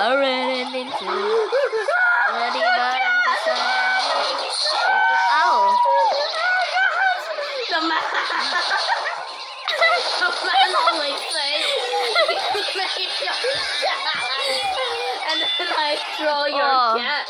I ran into. Ow. The man. the man always says, "Make your cat," and then I throw your Oh. cat.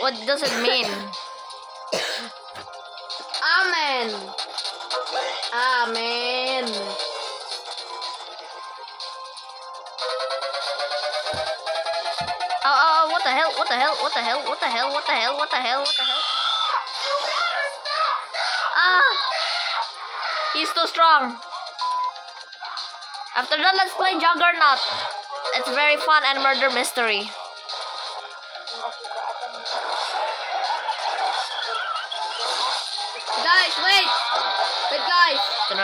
What does it mean? Amen. Amen. What the hell? What the hell? What the hell? What the hell? What the hell? What the hell? What the hell? Ah! He's too strong. After that, let's play Juggernaut. It's very fun and murder mystery. Guys, wait. Wait, guys. Try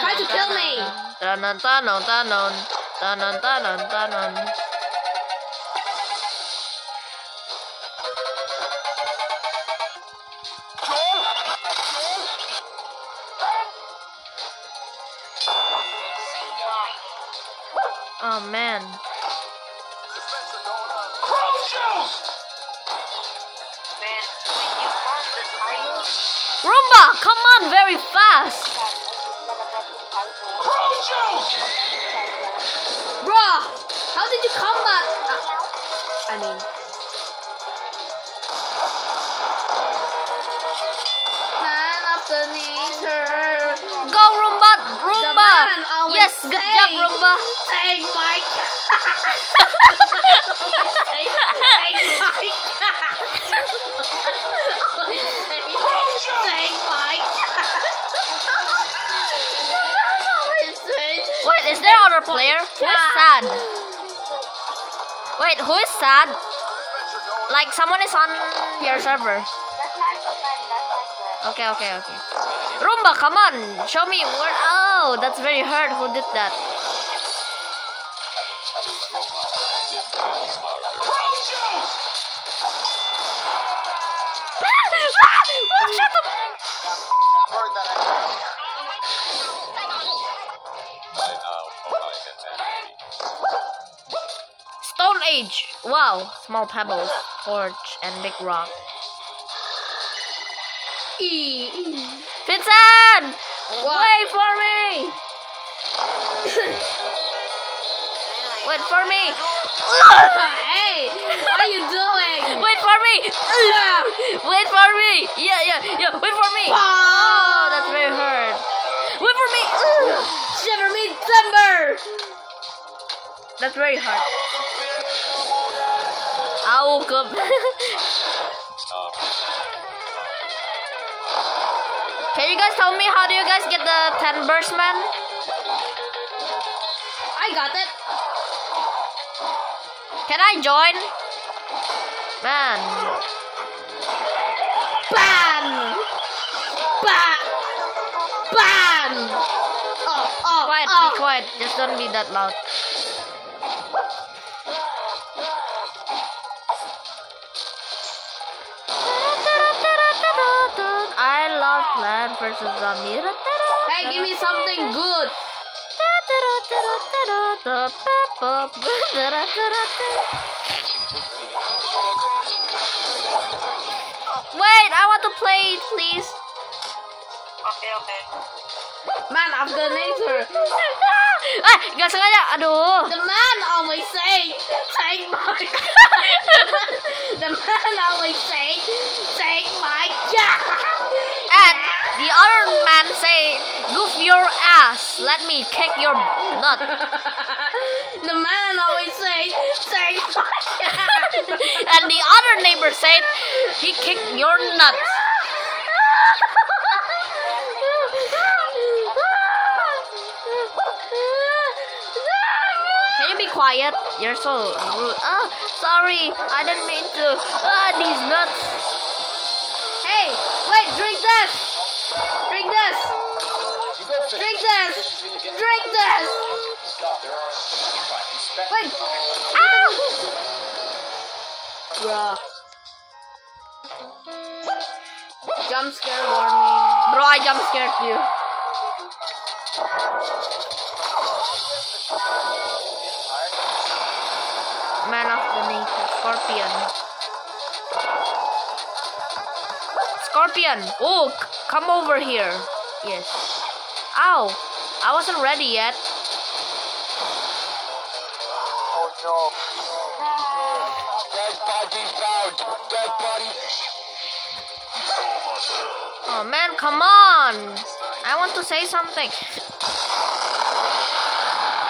Try to kill me. Roomba, come on, very fast. Bruh, how did you come back? Uh, I mean. Man of the nature. Go Roomba, Roomba. Yes, good job Roomba. Take my take, take player? Who is sad? Wait, who is sad? Like someone is on your server. Okay, okay, okay. Roomba, come on, show me where. Oh, that's very hard. Who did that? Wow, small pebbles, torch, and big rock. E. Vincent, What? wait for me. wait for me. hey, what are you doing? Wait for me. wait for me. Yeah, yeah, yeah. Wait for me. Oh, that's very hard. Wait for me. Shiver me timber. That's very hard. I woke up. Can you guys tell me how do you guys get the 10 burst man? I got it. Can I join? Man. Bam! Bam! Bam! Oh, oh, Quiet, oh. be quiet. Just don't be that loud. I love Plant vs. Zombie. Hey, give me something good. Wait, I want to play it, please. Okay, okay. Man of the nature. ah, gak sengaja. Aduh. The man always say, take my The man always say, ass. Let me kick your nut. the man always say, take and the other neighbor said, he kicked your nuts. Can you be quiet? You're so rude. Oh, sorry. I didn't mean to. Ah, these nuts. Hey, wait, drink this. Drink this. Drink this. Drink this. Wait. Ow! Bruh. Jump scare warning. Bro, I jump scared you. Man of the nature. Scorpion. Scorpion. Oh, come over here. Yes. Ow. I wasn't ready yet. Oh no. Dead body found. Dead body. Oh man, come on. I want to say something.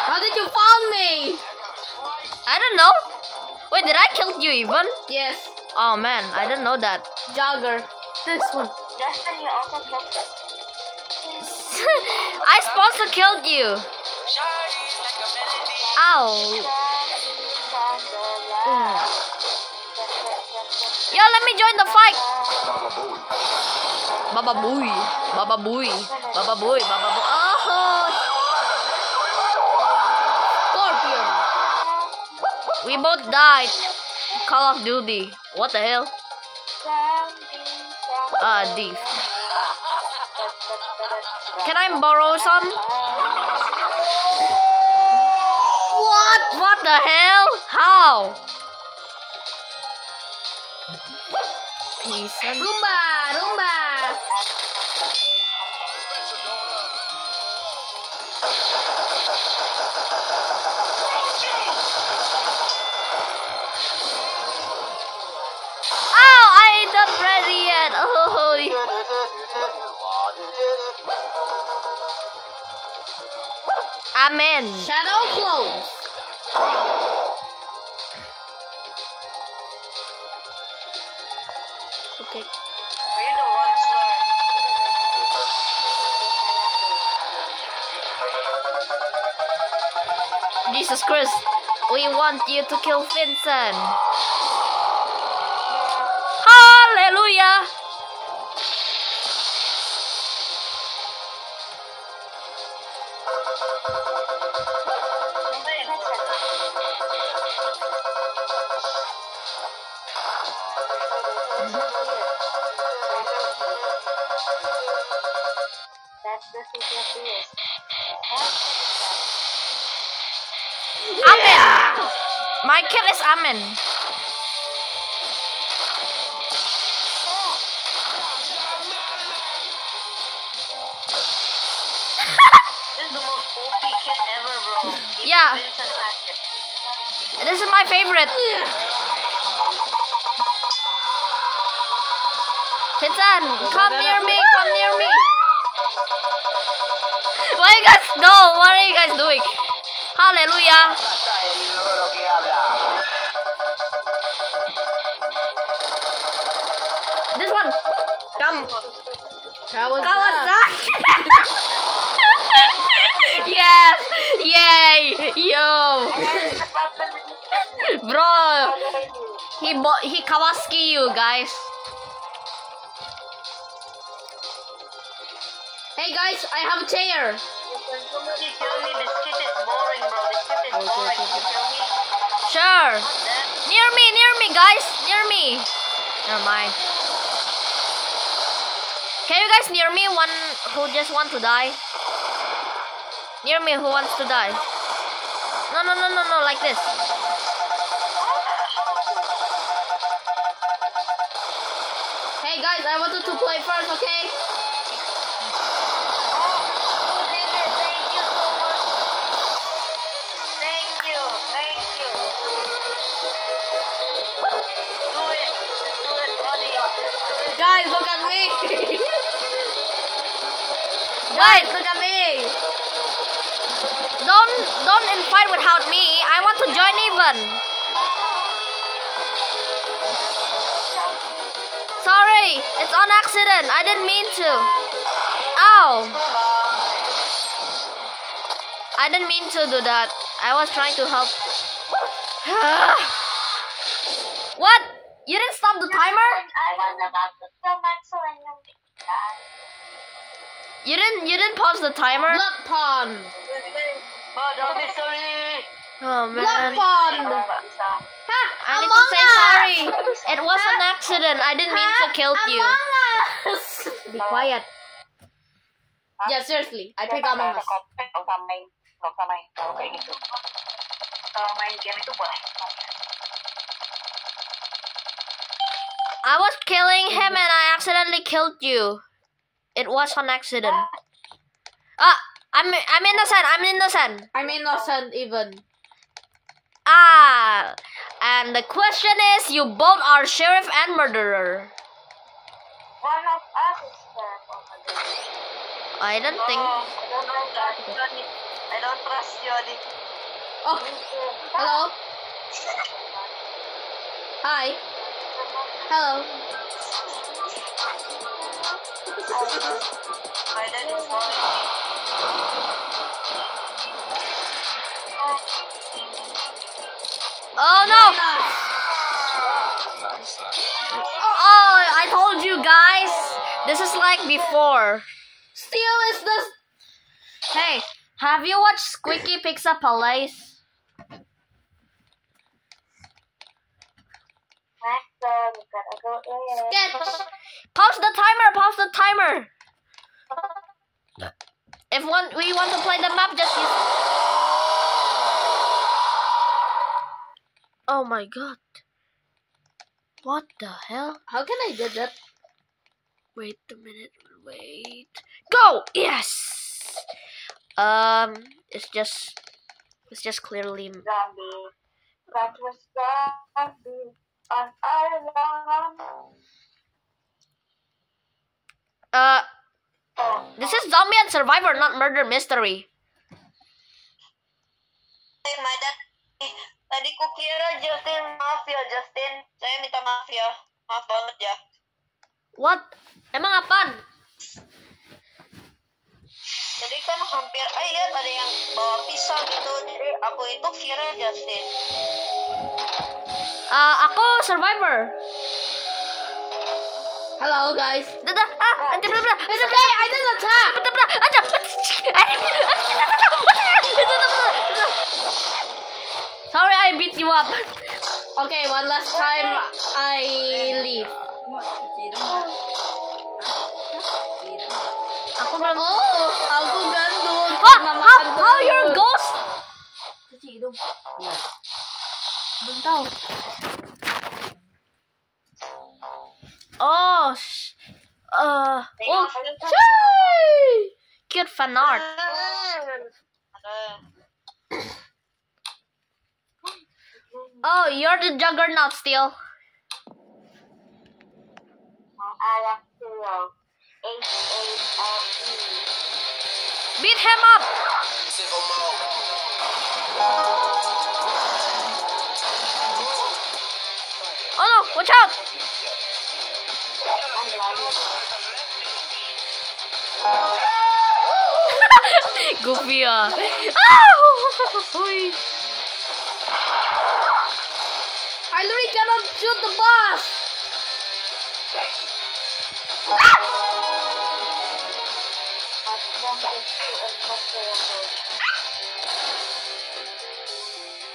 How did you find me? I don't know. Wait, did I kill you even? Yes, Oh man, I didn't know that. Jogger. This one. Justin, you also killed him. I supposed to kill you. Ow. Mm. Yo, let me join the fight. Baba booey. Baba booey. Baba booey. Baba booey. Oh. Scorpion. We both died. Call of Duty. What the hell? Ah, thief. I borrow some? What? What the hell? How? Peace and Roomba, Roomba. Oh, I ain't not ready yet. Oh, amen. Shadow close. Okay. Are you the monster? Jesus Christ, we want you to kill Vincent. Hallelujah. Amen. My kill is Amen. Yeah. This is my favorite. Vincent, um, come near me. Come near me. What are you guys? No, what are you guys doing? Hallelujah. This one. Come. Kawasaki. yes! Yay! Yo! Bro! He bo- he Kawasaki you guys. Hey guys, I have a chair. Can somebody tell me this kid is boring, bro? This kid is oh, boring. Can you tell me Sure. Near me, near me, guys. Near me. Never mind. Can you guys near me? One who just want to die. Near me, who wants to die? No, no, no, no, no, like this. Hey guys, I wanted to play first, okay? Guys, look at me. Don't don't invite without me. I want to join even. Sorry, it's on accident. I didn't mean to. Ow. I didn't mean to do that. I was trying to help. what? You didn't stop the timer? I was about to You didn't you didn't pause the timer? Blood pond. Oh man. Blood pond. Ha, I Among to say us. sorry. It was ha, an accident. I didn't mean to kill you. Us. Be quiet. Yeah, seriously. I pick Among my. I was killing him and I accidentally killed you. It was an accident. Ah, I'm I'm innocent. I'm innocent. I'm innocent even. Ah, and the question is, you both are sheriff and murderer. One of us is there. My I don't think. Oh, I don't know that. Johnny. I don't trust you, Adi. Oh, hello. Hi. Hello. Oh no! Oh, I told you guys. This is like before. Still is the Hey, have you watched Squeaky Pizza Palace? Master, we gotta go in. sketch. Pause the timer. Pause the timer. If one we want to play the map, just use. Oh my god! What the hell? How can I do that? Wait a minute. Wait. Go. Yes. Um. It's just. It's just clearly. Zombie. That was zombie Uh. This is zombie and survivor, not murder mystery. My dad. Tadi ku kira Justin maaf ya Justin. Saya minta maaf ya. Maaf banget ya. What? Emang apaan? Jadi kan hampir, ah iya ada yang bawa pisau gitu. Jadi aku itu kira Justin. Uh, aku survivor. Hello guys. Dadah. Ah, anti berapa? It's okay. I did attack. Betul betul. Aja. Sorry, I beat you up. Okay, one last time I leave. Aku belum. Oh, aku gandul. How, how, how your ghost? Belum tahu. Oh, uh, oh, Yay! art. Oh, you're the juggernaut still. Beat him up. Oh no, watch out. Goofy ah. I literally cannot shoot the boss.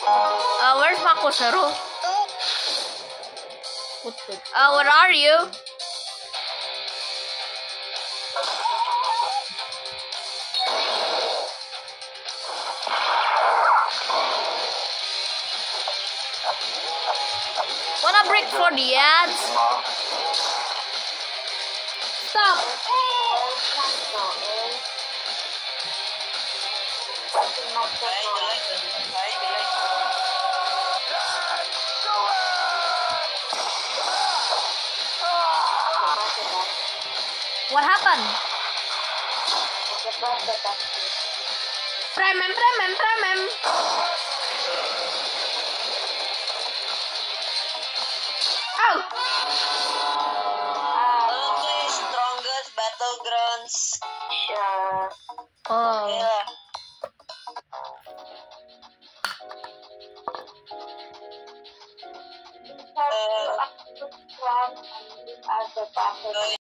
Uh, where's Makosaru? What the? Uh, where are you? Wanna break for the ads? Stop. What happened? Premem, premem, premem. Oh, Okay, strongest battlegrounds. Sure. Oh. Yeah. Uh,